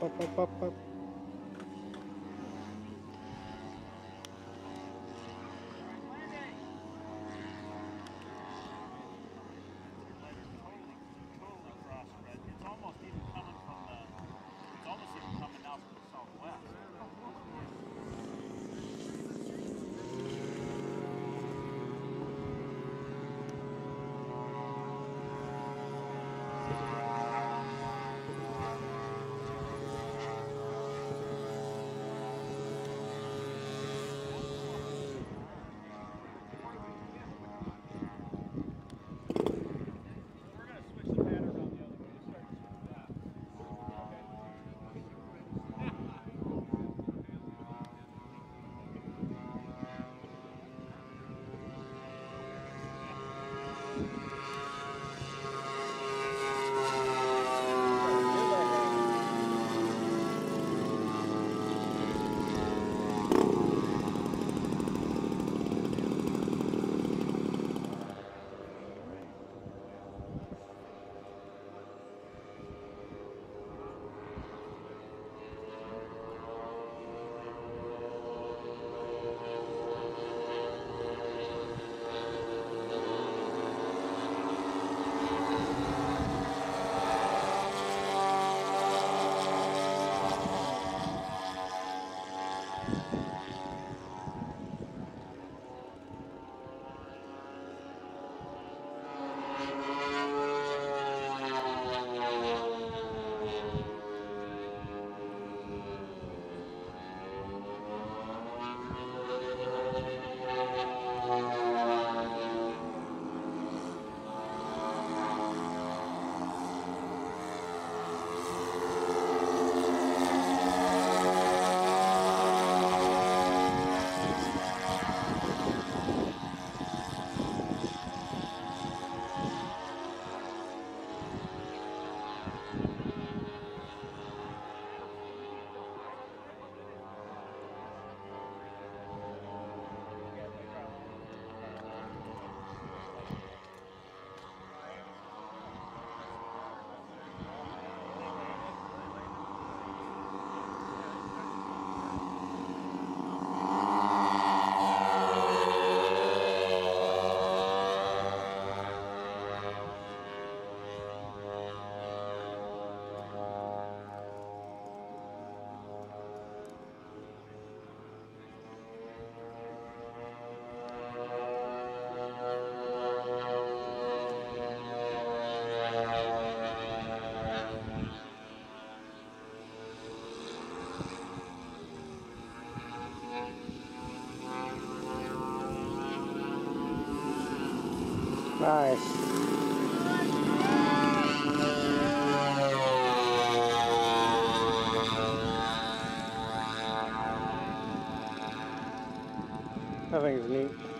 па-па-па-па-па. Nice. I think it's neat.